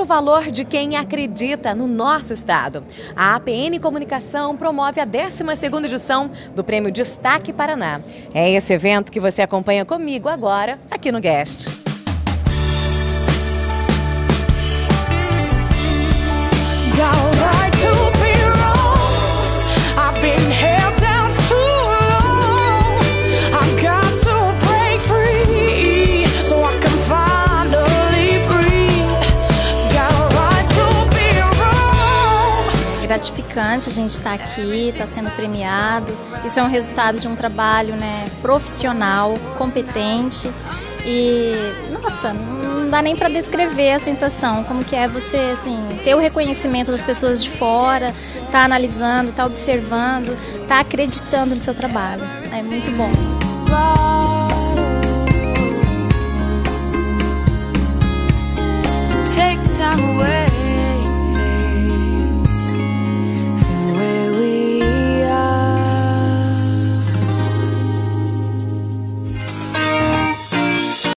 o valor de quem acredita no nosso estado. A APN Comunicação promove a 12ª edição do Prêmio Destaque Paraná. É esse evento que você acompanha comigo agora, aqui no Guest. Gratificante a gente estar tá aqui, estar tá sendo premiado. Isso é um resultado de um trabalho né, profissional, competente e nossa, não dá nem para descrever a sensação, como que é você assim ter o reconhecimento das pessoas de fora, tá analisando, tá observando, tá acreditando no seu trabalho. É muito bom. Take time away.